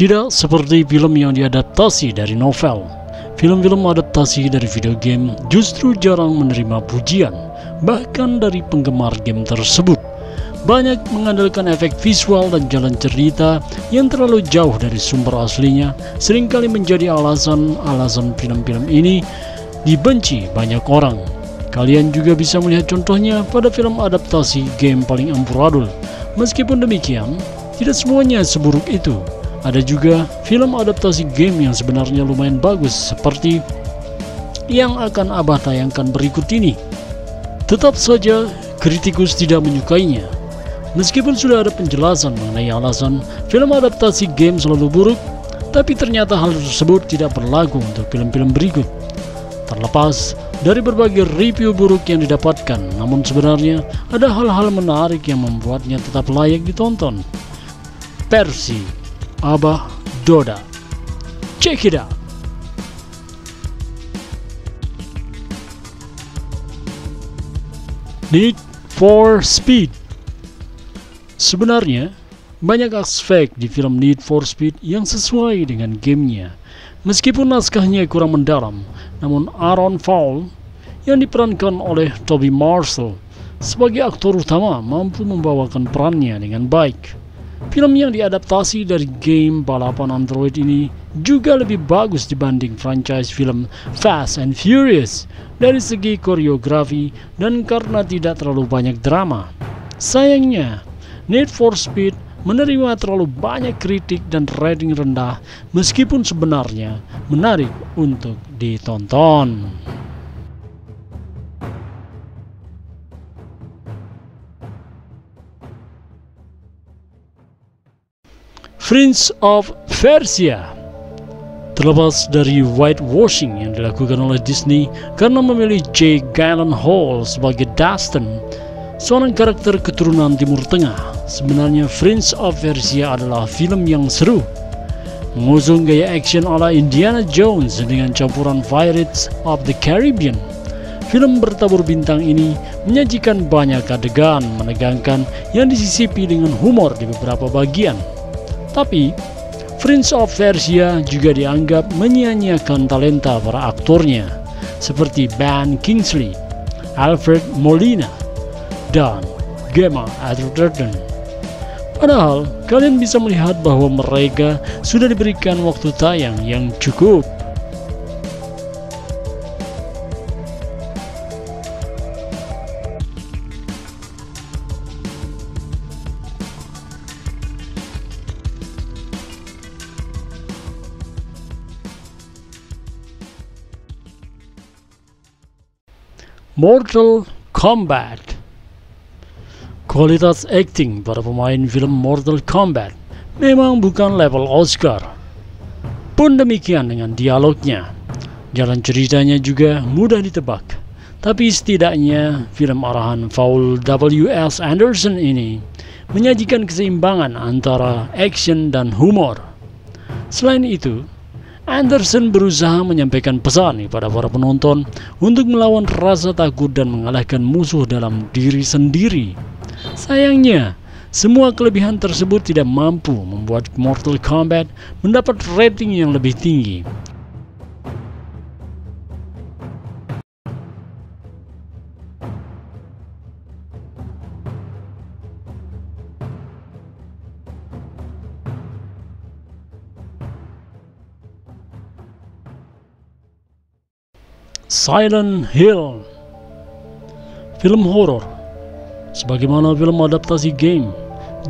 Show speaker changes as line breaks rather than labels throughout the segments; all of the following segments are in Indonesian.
Tidak seperti film yang diadaptasi dari novel, film-film adaptasi dari video game justru jarang menerima pujian, bahkan dari penggemar game tersebut. Banyak mengandalkan efek visual dan jalan cerita yang terlalu jauh dari sumber aslinya, sering kali menjadi alasan-alasan film-film ini dibenci banyak orang. Kalian juga bisa melihat contohnya pada film adaptasi game paling ampuradul. Meskipun demikian, tidak semuanya seburuk itu. Ada juga film adaptasi game yang sebenarnya lumayan bagus seperti yang akan Abah tayangkan berikut ini. Tetap saja kritikus tidak menyukainya. Meskipun sudah ada penjelasan mengenai alasan film adaptasi game selalu buruk, tapi ternyata hal tersebut tidak berlaku untuk film-film berikut. Terlepas dari berbagai review buruk yang didapatkan, namun sebenarnya ada hal-hal menarik yang membuatnya tetap layak ditonton. Persi Abah Doda. Check it out. Need for Speed Sebenarnya, banyak aspek di film Need for Speed yang sesuai dengan gamenya. Meskipun naskahnya kurang mendalam, namun Aaron Paul yang diperankan oleh Toby Marshall sebagai aktor utama mampu membawakan perannya dengan baik. Film yang diadaptasi dari game balapan Android ini juga lebih bagus dibanding franchise film Fast and Furious dari segi koreografi dan karena tidak terlalu banyak drama. Sayangnya, Need for Speed menerima terlalu banyak kritik dan rating rendah meskipun sebenarnya menarik untuk ditonton. Prince of Persia Terlepas dari whitewashing yang dilakukan oleh Disney karena memilih Jake Gyllenhaal sebagai Dustin, seorang karakter keturunan Timur Tengah, sebenarnya Prince of Persia adalah film yang seru. Mengusung gaya action ala Indiana Jones dengan campuran Pirates of the Caribbean. Film bertabur bintang ini menyajikan banyak adegan menegangkan yang disisipi dengan humor di beberapa bagian. Tapi, Prince of Persia juga dianggap menyia-nyiakan talenta para aktornya, seperti Ben Kingsley, Alfred Molina, dan Gemma Arterton. Padahal, kalian bisa melihat bahwa mereka sudah diberikan waktu tayang yang cukup Mortal Kombat Kualitas acting para pemain film Mortal Kombat memang bukan level Oscar. Pun demikian dengan dialognya. Jalan ceritanya juga mudah ditebak. Tapi setidaknya film arahan Paul W.S. Anderson ini menyajikan keseimbangan antara action dan humor. Selain itu, Anderson berusaha menyampaikan pesan kepada para penonton untuk melawan rasa takut dan mengalahkan musuh dalam diri sendiri. Sayangnya, semua kelebihan tersebut tidak mampu membuat Mortal Kombat mendapat rating yang lebih tinggi. Silent Hill. Film horor. Sebagaimana film adaptasi game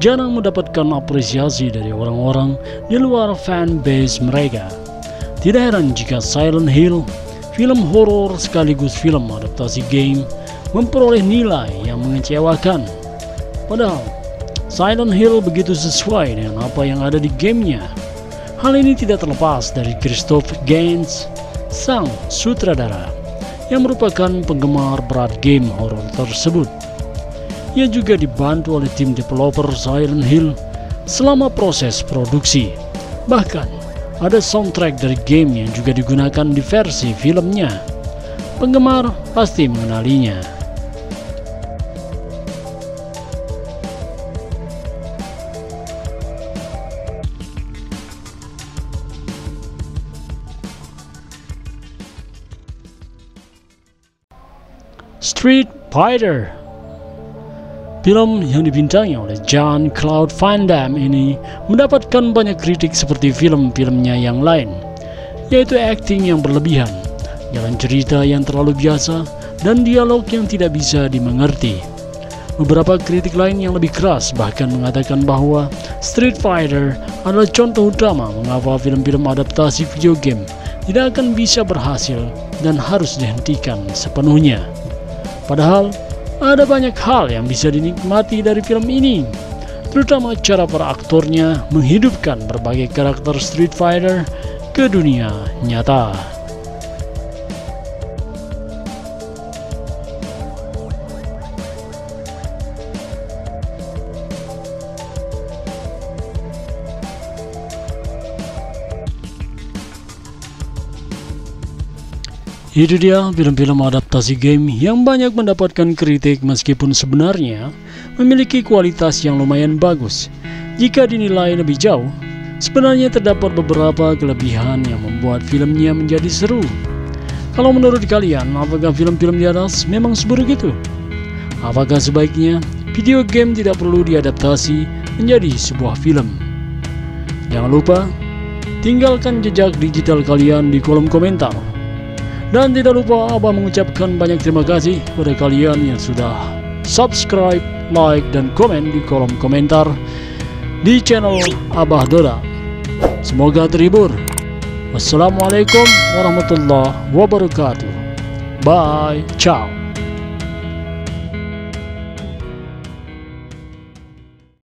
Jarang mendapatkan apresiasi dari orang-orang di luar fanbase mereka. Tidak heran jika Silent Hill Film horor sekaligus film adaptasi game Memperoleh nilai yang mengecewakan. Padahal Silent Hill begitu sesuai dengan apa yang ada di gamenya. Hal ini tidak terlepas dari Christoph Gans sang sutradara yang merupakan penggemar berat game horror tersebut. Ia juga dibantu oleh tim developer Silent Hill selama proses produksi. Bahkan, ada soundtrack dari game yang juga digunakan di versi filmnya. Penggemar pasti mengenalinya. Street Fighter. Film yang dibintangi oleh John Claude Van Damme ini mendapatkan banyak kritik seperti film-filmnya yang lain, yaitu acting yang berlebihan, jalan cerita yang terlalu biasa, dan dialog yang tidak bisa dimengerti. Beberapa kritik lain yang lebih keras bahkan mengatakan bahwa Street Fighter adalah contoh utama mengapa film-film adaptasi video game tidak akan bisa berhasil dan harus dihentikan sepenuhnya. Padahal, ada banyak hal yang bisa dinikmati dari film ini, terutama cara para aktornya menghidupkan berbagai karakter Street Fighter ke dunia nyata. Itu dia film-film adaptasi game yang banyak mendapatkan kritik meskipun sebenarnya memiliki kualitas yang lumayan bagus. Jika dinilai lebih jauh, sebenarnya terdapat beberapa kelebihan yang membuat filmnya menjadi seru. Kalau menurut kalian, apakah film-film di atas memang seburuk itu? Apakah sebaiknya video game tidak perlu diadaptasi menjadi sebuah film? Jangan lupa, tinggalkan jejak digital kalian di kolom komentar. Dan tidak lupa Abah mengucapkan banyak terima kasih kepada kalian yang sudah subscribe, like, dan komen di kolom komentar di channel Abah Doda. Semoga terhibur. Wassalamualaikum warahmatullahi wabarakatuh. Bye. Ciao.